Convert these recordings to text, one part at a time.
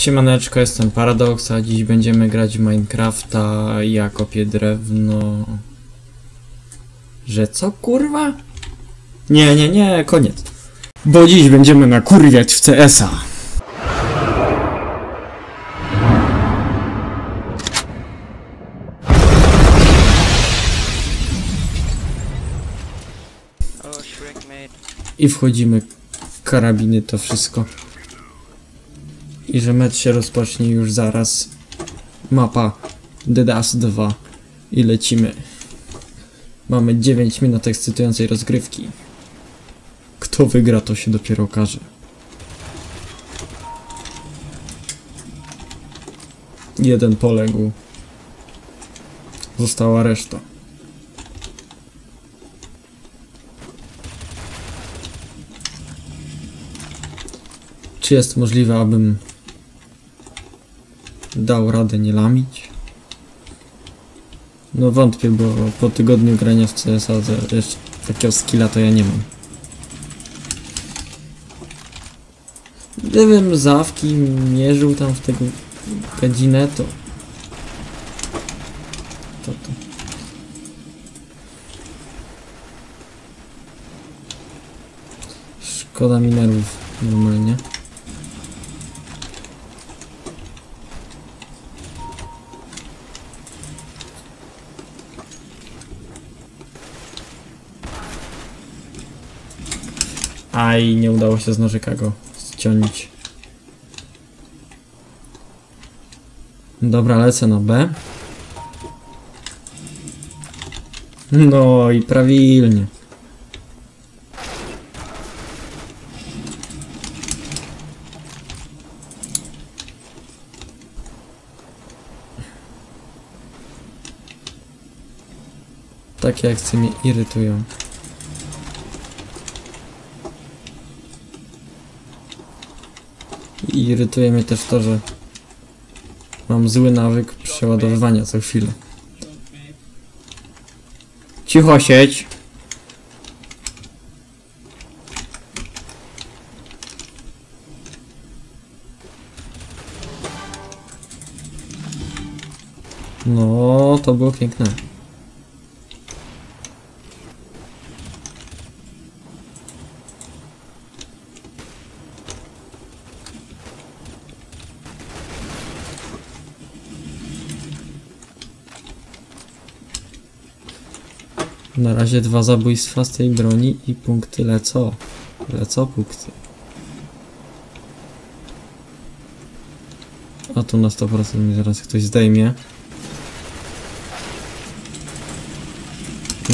Siemaneczko, jestem Paradox, a dziś będziemy grać w Minecrafta. Ja kopię drewno. Że co kurwa? Nie, nie, nie, koniec. Bo dziś będziemy nakurwiać w CS-a. I wchodzimy. Karabiny, to wszystko. I że mecz się rozpocznie już zaraz. Mapa The Dust 2. I lecimy. Mamy 9 minut ekscytującej rozgrywki. Kto wygra, to się dopiero okaże. Jeden poległ. Została reszta. Czy jest możliwe, abym dał radę nie lamić? No wątpię, bo po tygodniu grania w CSA jeszcze takiego skilla to ja nie mam. Gdybym zawki mierzył tam w tego godzinę, to... To to... Szkoda mi nerwów normalnie. Aj, nie udało się z nożyka go ściąć. Dobra, lecę na B. No i prawilnie. Takie akcje mnie irytują. Irytuje mnie też to, że mam zły nawyk przeładowywania co chwilę. Cicho sieć. No, to było piękne. Na razie dwa zabójstwa z tej broni i punkty lecą. Lecą punkty. A tu na 100% mi zaraz ktoś zdejmie.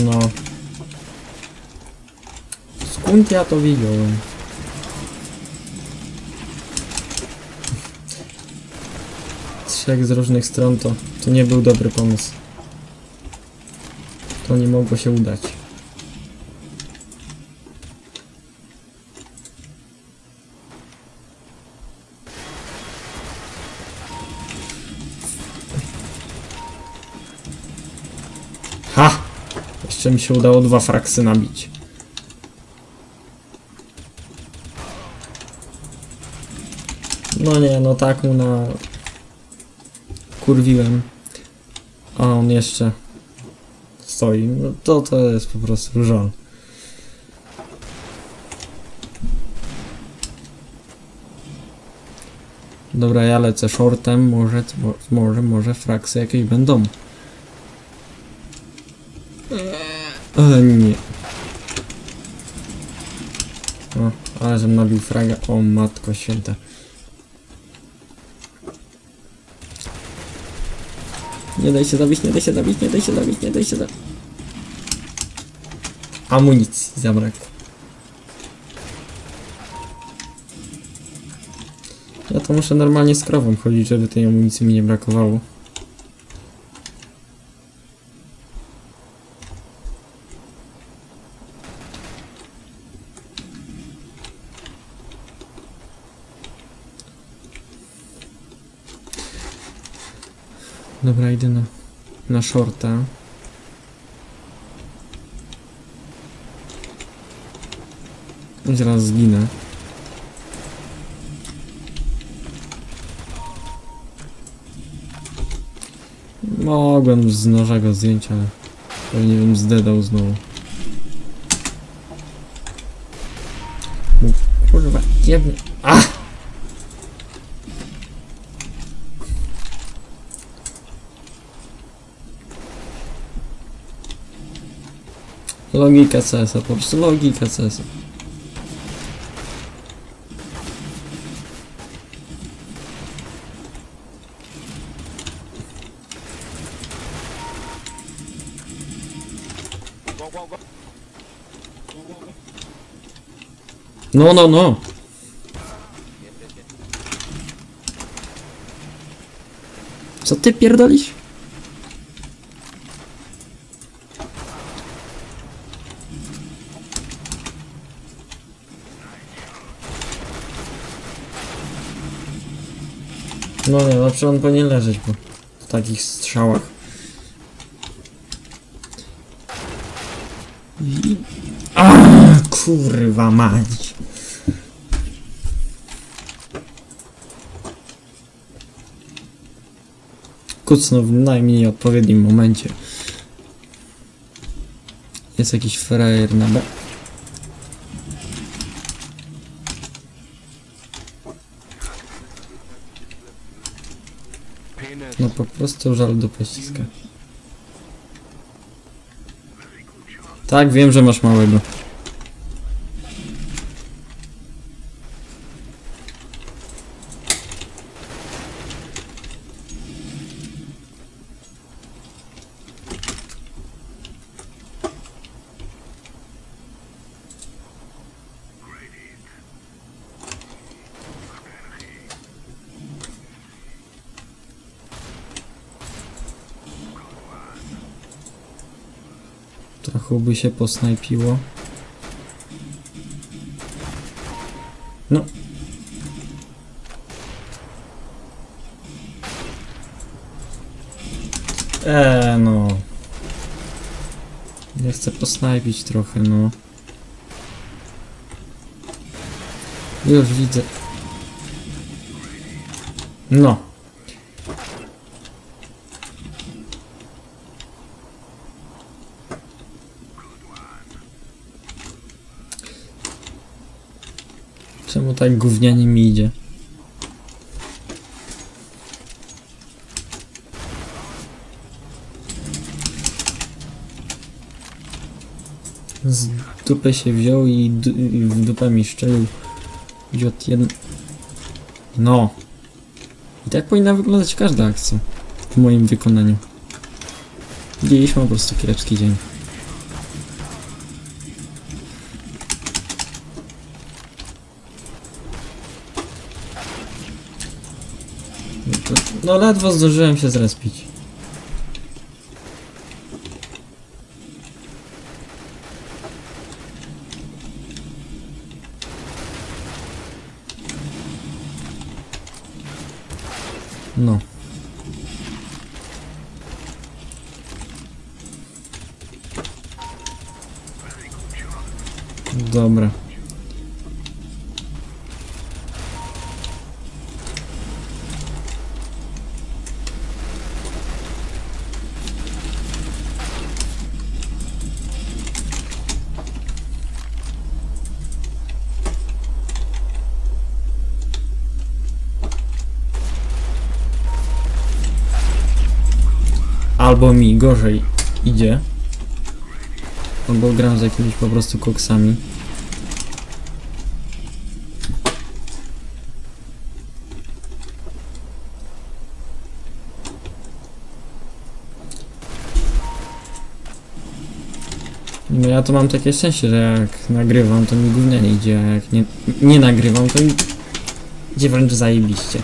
No. Skąd ja to wiedziałem? Trzech z różnych stron to, to nie był dobry pomysł. To nie mogło się udać. Ha! Jeszcze mi się udało dwa fraksy nabić. No nie, no tak mu na... Kurwiłem. A on jeszcze stoi. No to to jest po prostu żal. Dobra, ja lecę shortem, może, może, może fraksy jakieś będą. Ale nie. O, ale żem nabił fraga. O matko święta. Nie daj się zabić, nie daj się zabić, nie daj się zabić, nie daj się zabić. Amunicji zabrakło. Ja to muszę normalnie z krową chodzić, żeby tej amunicji mi nie brakowało. Dobra, idę na, na shorta. Zaraz zginę. Mogłem z noża go zdjęcia, ale pewnie bym zdedał znowu. Kurwa, jebny... Ach! Logika CS, po prostu logika CS. No, no, no. Co ty pierdolisz? No nie, znaczy on powinien leżeć, w takich strzałach. I... A, kurwa mać. Kucnął w najmniej odpowiednim momencie. Jest jakiś frajer na B. No po prostu żal do pościska. Tak, wiem, że masz małego. Trochę by się posnajpiło. No. Eee, no. Ja chcę posnajpić trochę, no. Już widzę. No. Czemu tak gównianie mi idzie? Z dupy się wziął i, i w dupę mi szczelił. Idiot jeden... No. I tak powinna wyglądać każda akcja. W moim wykonaniu. Widzieliśmy po prostu kiepski dzień. No, to, no ledwo zdążyłem się zrespić. No. Dobra. Albo mi gorzej idzie. Albo gram z jakimiś po prostu koksami. No ja to mam takie szczęście, że jak nagrywam to mi gównianie idzie, a jak nie, nie nagrywam to idzie wręcz zajebiście.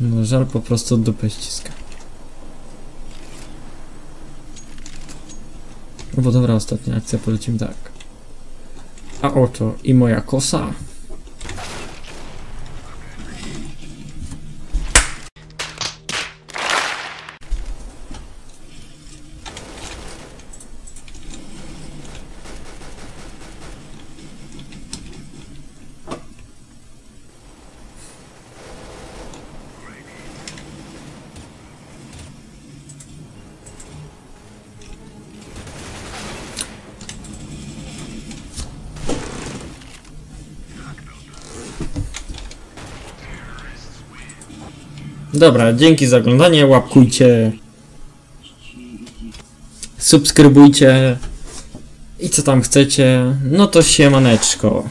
No żal po prostu dupę ściska. No bo dobra, ostatnia akcja polecimy tak. A oto i moja kosa. Dobra, dzięki za oglądanie, łapkujcie, subskrybujcie i co tam chcecie, no to siemaneczko.